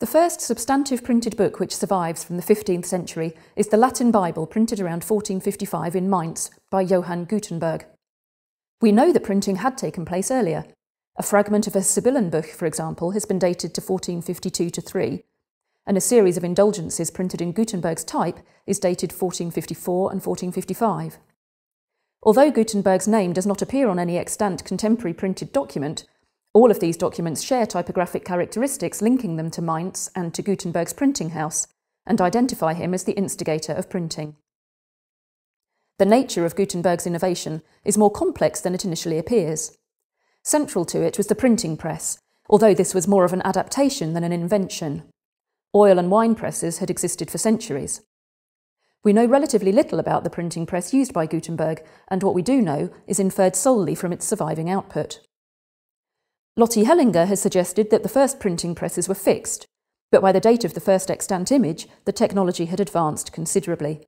The first substantive printed book which survives from the 15th century is the Latin Bible printed around 1455 in Mainz by Johann Gutenberg. We know that printing had taken place earlier. A fragment of a Sibylline book, for example, has been dated to 1452 to 3, and a series of indulgences printed in Gutenberg's type is dated 1454 and 1455. Although Gutenberg's name does not appear on any extant contemporary printed document, all of these documents share typographic characteristics linking them to Mainz and to Gutenberg's printing house, and identify him as the instigator of printing. The nature of Gutenberg's innovation is more complex than it initially appears. Central to it was the printing press, although this was more of an adaptation than an invention. Oil and wine presses had existed for centuries. We know relatively little about the printing press used by Gutenberg, and what we do know is inferred solely from its surviving output. Lotte Hellinga has suggested that the first printing presses were fixed, but by the date of the first extant image, the technology had advanced considerably.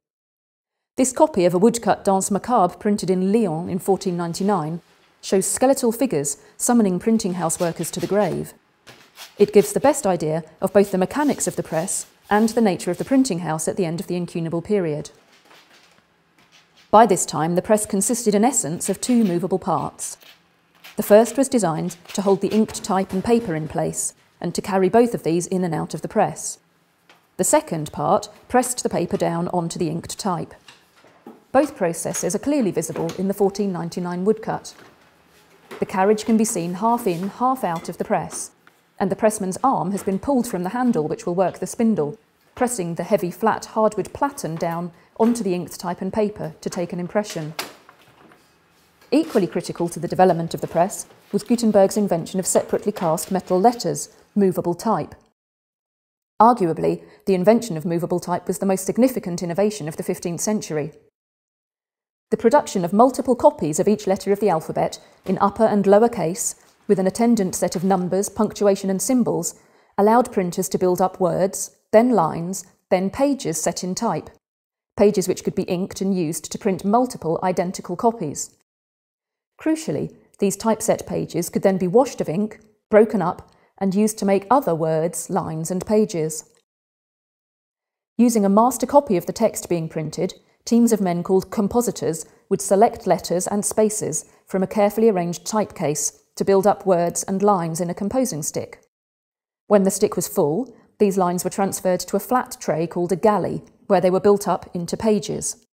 This copy of a woodcut Danse Macabre printed in Lyon in 1499 shows skeletal figures summoning printing house workers to the grave. It gives the best idea of both the mechanics of the press and the nature of the printing house at the end of the incunable period. By this time, the press consisted in essence of two movable parts. The first was designed to hold the inked type and paper in place and to carry both of these in and out of the press. The second part pressed the paper down onto the inked type. Both processes are clearly visible in the 1499 woodcut. The carriage can be seen half in, half out of the press, and the pressman's arm has been pulled from the handle which will work the spindle, pressing the heavy flat hardwood platen down onto the inked type and paper to take an impression. Equally critical to the development of the press was Gutenberg's invention of separately cast metal letters, movable type. Arguably, the invention of movable type was the most significant innovation of the 15th century. The production of multiple copies of each letter of the alphabet in upper and lower case, with an attendant set of numbers, punctuation, and symbols, allowed printers to build up words, then lines, then pages set in type, pages which could be inked and used to print multiple identical copies. Crucially, these typeset pages could then be washed of ink, broken up, and used to make other words, lines, and pages. Using a master copy of the text being printed, teams of men called compositors would select letters and spaces from a carefully arranged typecase to build up words and lines in a composing stick. When the stick was full, these lines were transferred to a flat tray called a galley, where they were built up into pages.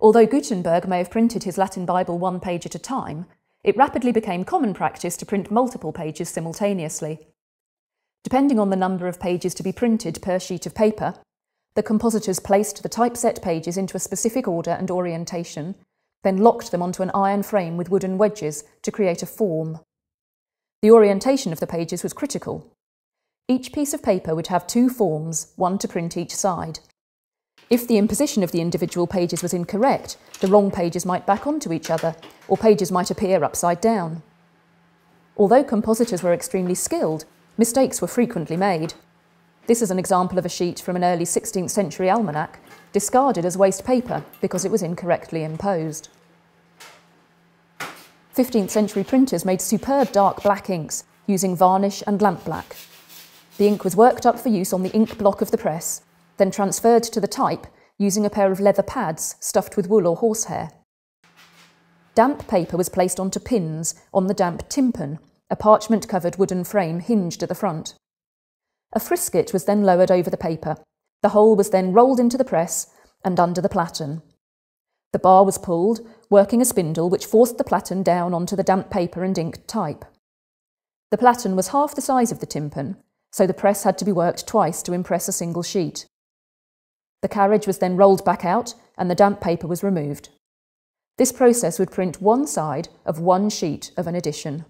Although Gutenberg may have printed his Latin Bible one page at a time, it rapidly became common practice to print multiple pages simultaneously. Depending on the number of pages to be printed per sheet of paper, the compositors placed the typeset pages into a specific order and orientation, then locked them onto an iron frame with wooden wedges to create a form. The orientation of the pages was critical. Each piece of paper would have two forms, one to print each side. If the imposition of the individual pages was incorrect, the wrong pages might back onto each other, or pages might appear upside down. Although compositors were extremely skilled, mistakes were frequently made. This is an example of a sheet from an early 16th century almanac, discarded as waste paper because it was incorrectly imposed. 15th century printers made superb dark black inks using varnish and lampblack. The ink was worked up for use on the ink block of the press then transferred to the type using a pair of leather pads stuffed with wool or horsehair. Damp paper was placed onto pins on the damp tympan, a parchment covered wooden frame hinged at the front. A frisket was then lowered over the paper. The whole was then rolled into the press and under the platen. The bar was pulled, working a spindle which forced the platen down onto the damp paper and inked type. The platen was half the size of the tympan, so the press had to be worked twice to impress a single sheet. The carriage was then rolled back out and the damp paper was removed. This process would print one side of one sheet of an edition.